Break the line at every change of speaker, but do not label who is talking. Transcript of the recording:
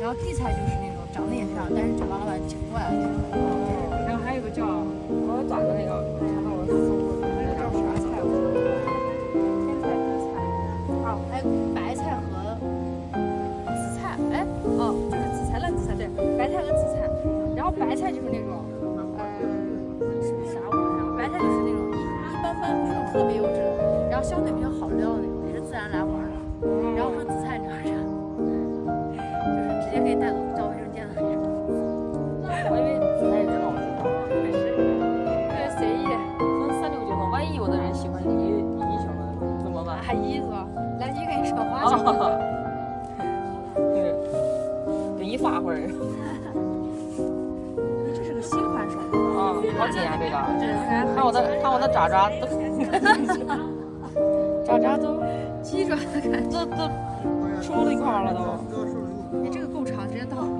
长得也像，但是这王老板挺怪的。
然后还有个叫我短的那个，那我那个叫啥菜？
天菜、地菜，哦，还有白菜和紫菜，哎，哦，就是紫菜、烂紫菜，对，白菜和紫菜。然后白菜就是那种，呃，是啥我忘了，白菜就是那种一一般般，不是那种特别优质的，然后相对比较好撩的那种，也是自然来玩带走到卫生间的那种。
我以为紫菜真老
没事，这个随意。
分三六九等，万一有的人喜欢一一型的怎么办？
还一是吧？来，一给你说话去。
啊，对，就一发会儿。
这是个新款手机。
啊，好紧啊这个！看我的，看我的爪爪都，爪爪都
鸡爪的感觉。
这这出了一块了都。
你这个够长，直接到。